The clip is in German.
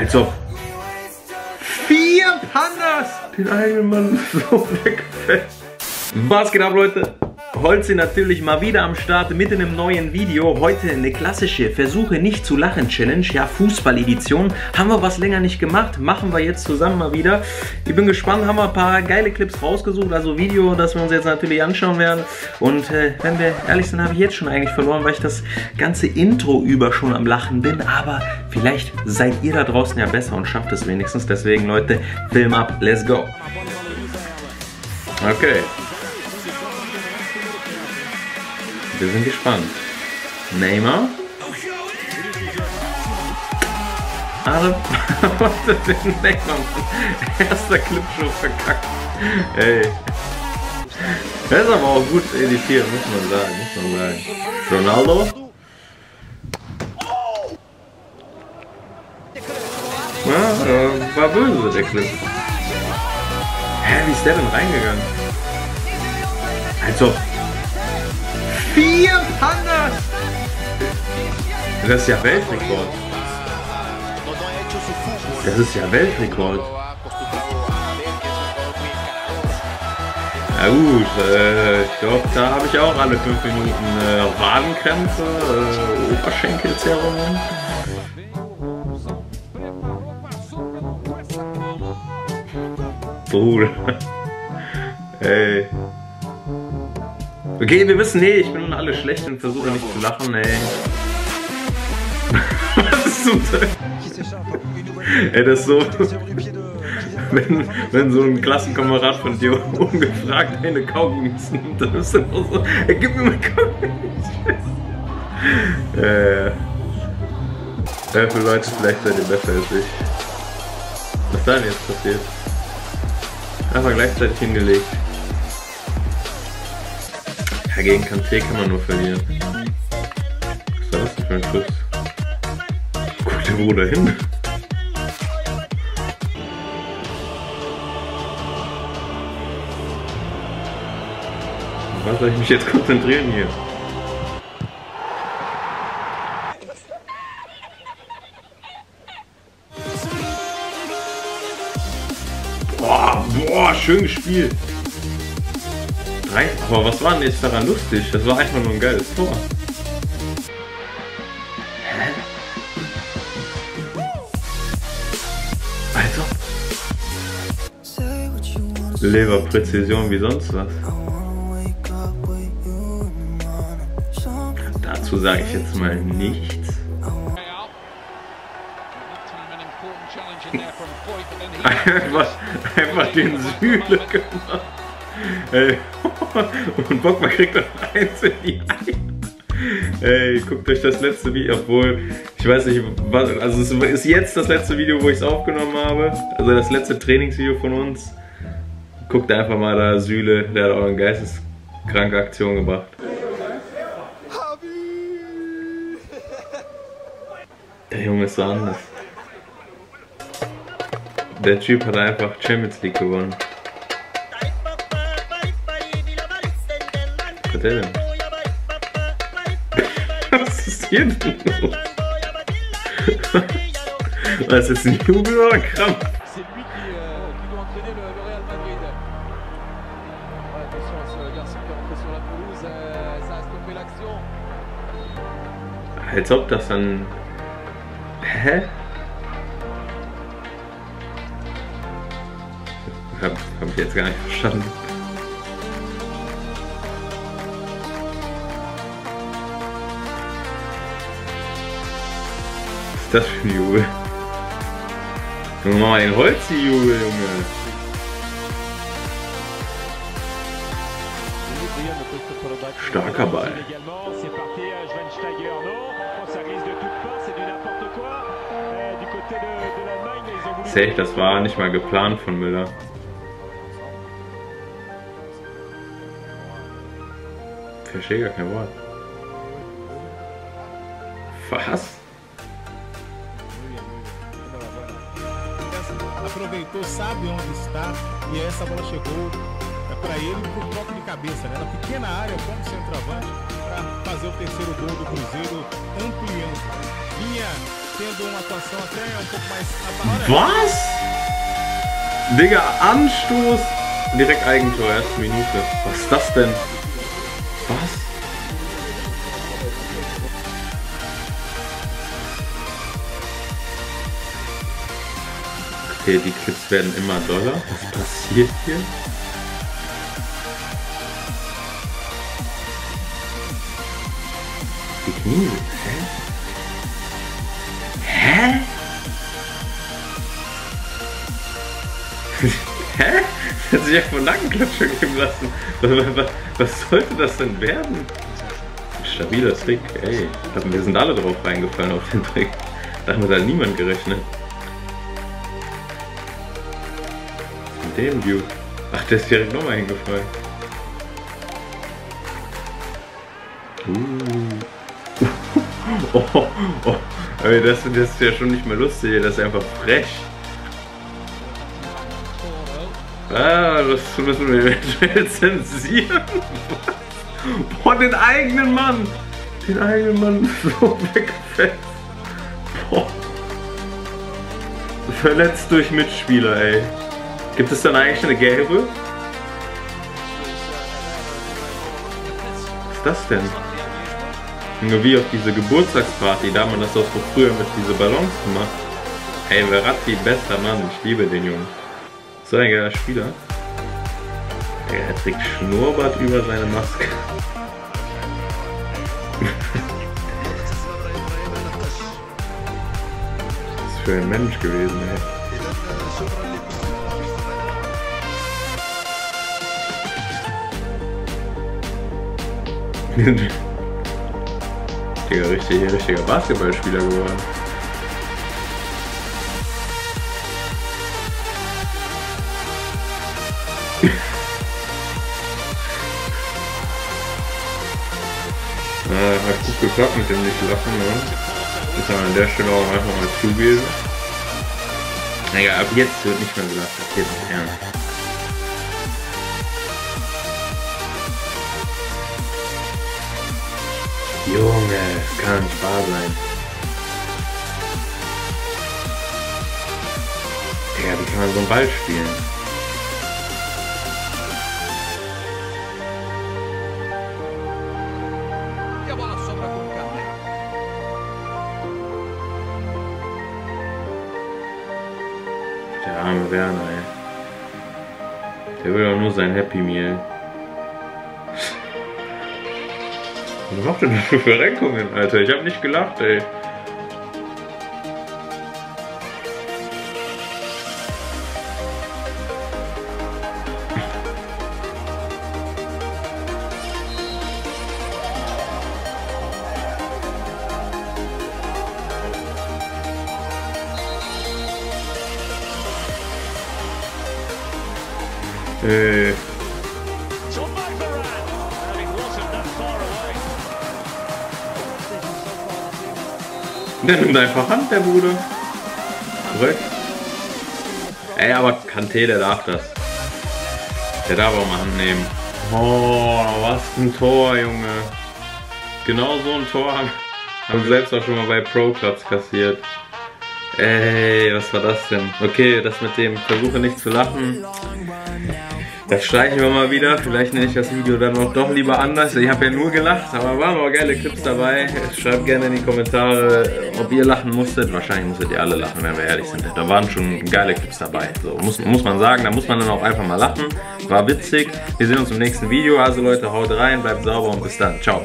Als ob. Vier Pandas! Den eigenen Mann so wegfällt. Was geht ab, Leute? Holzi natürlich mal wieder am Start mit einem neuen Video. Heute eine klassische Versuche nicht zu lachen Challenge, ja Fußball-Edition. Haben wir was länger nicht gemacht, machen wir jetzt zusammen mal wieder. Ich bin gespannt, haben wir ein paar geile Clips rausgesucht, also Video, das wir uns jetzt natürlich anschauen werden. Und äh, wenn wir ehrlich sind, habe ich jetzt schon eigentlich verloren, weil ich das ganze Intro über schon am Lachen bin. Aber vielleicht seid ihr da draußen ja besser und schafft es wenigstens. Deswegen Leute, Film ab, let's go. Okay. Wir sind gespannt. Neymar? Adam, was ist Neymar, Erster Clip schon verkackt. Ey. Das ist aber auch gut editiert, muss man sagen, muss man sagen. Ronaldo? Ja, äh, war böse, der Clip. Hä, wie ist der denn reingegangen? Als ob. 400! Das ist ja Weltrekord. Das ist ja Weltrekord. Na gut, äh, ich glaube, da habe ich auch alle fünf Minuten äh, Wadenkrämpfe, äh, Oberschenkelzerrungen. Bruder. Ey. Okay, wir wissen, nee, ich bin alle schlecht und versuche nicht zu lachen, ey. Was ist zum Teil? Ey, das ist so. Wenn, wenn so ein Klassenkamerad von dir ungefragt eine Kaugummis nimmt, dann ist er immer so, ey, gib mir mal Kaugummis. Äh, ja, für Leute, vielleicht seid ihr besser als ich. Was ist da denn jetzt passiert? Einfach gleichzeitig hingelegt. Ja, gegen Kanté kann man nur verlieren. Was war das für ein Schuss? Guck dir wo dahin. Was soll ich mich jetzt konzentrieren hier? Boah, boah, schön gespielt. Drei, aber was war denn jetzt daran lustig? Das war einfach nur ein geiles Tor. Hä? Also. Leberpräzision wie sonst was. Dazu sage ich jetzt mal nichts. einfach, einfach den Sühle gemacht. Ey. Und Bockma kriegt dann eins in die Eier. Ey, guckt euch das letzte Video, obwohl, ich weiß nicht, was, also es ist jetzt das letzte Video, wo ich es aufgenommen habe. Also das letzte Trainingsvideo von uns. Guckt einfach mal da, Sühle, der hat auch eine geisteskranke Aktion gebracht. Der Junge ist so anders. Der Typ hat einfach Champions League gewonnen. Denn? Was ist hier denn los? Was ist ein Jubel oder ein Krampf? Als ob das dann. Hä? Hab, hab ich jetzt gar nicht verstanden. Ist das für ein Jubel? Junge, mal den Holzi-Jubel, Junge. Starker Ball. Safe, das war nicht mal geplant von Müller. Verstehe gar kein Wort. Was? Aproveitou, sabe onde está e essa bola chegou é para ele por toque de cabeça, né? na pequena área como centroavante para fazer o terceiro gol do Cruzeiro ampliando. Vinha tendo uma atuação até um pouco mais. Olha, Was? Digga, Anstoß. Direkt Eigentor, erste Minute. Was ist das denn? Was? Okay, die Clips werden immer doller. Was passiert hier? Die Knie. Hä? Hä? Hä? Hat sich ja von Nackenklatscher geben lassen. Was, sollte das denn werden? Stabiler Trick, ey. Wir sind alle drauf reingefallen auf den Trick. Damit hat niemand gerechnet. Mit dem Dude. Ach, der ist direkt nochmal hingefallen. Uh. Oh, oh, ey, das, das ist ja schon nicht mehr lustig, das ist einfach frech. Ah, das müssen wir eventuell zensieren. Boah, den eigenen Mann. Den eigenen Mann so wegfetzt. Boah. Verletzt durch Mitspieler, ey. Gibt es dann eigentlich eine gelbe? Was ist das denn? Nur wie auf diese Geburtstagsparty, da man das doch so früher mit diese Ballons gemacht. Ey, Verratti, bester Mann, ich liebe den Jungen. So ein geiler Spieler. Er trägt Schnurrbart über seine Maske. Was für ein Mensch gewesen, ey. Digga, richtig, richtiger Basketballspieler geworden. Äh, hat gut geklappt mit dem Nicht-Lachen, ne? Muss man an der Stelle auch einfach mal zugeben. Naja, ab jetzt wird nicht mehr gelacht, das geht nicht ernst. Junge, kann nicht wahr sein. Digga, wie kann man so einen Ball spielen? Der arme Werner, ey. Der will doch nur sein Happy Meal. Was macht denn für Verrenkungen, Alter? Ich hab nicht gelacht, ey. Äh, der nimmt einfach Hand, der Bruder. Korrekt. Ey, aber Kanté, der darf das. Der darf auch mal Hand nehmen. Oh, was ein Tor, Junge. Genau so ein Tor haben, haben wir selbst auch schon mal bei Pro Clubs kassiert. Ey, was war das denn? Okay, das mit dem Versuche nicht zu lachen. Das streichen wir mal wieder. Vielleicht nenne ich das Video dann auch doch lieber anders. Ich habe ja nur gelacht, aber waren auch geile Clips dabei. Schreibt gerne in die Kommentare, ob ihr lachen musstet. Wahrscheinlich musstet ihr alle lachen, wenn wir ehrlich sind. Da waren schon geile Clips dabei. So muss, muss man sagen. Da muss man dann auch einfach mal lachen. War witzig. Wir sehen uns im nächsten Video. Also Leute, haut rein, bleibt sauber und bis dann. Ciao.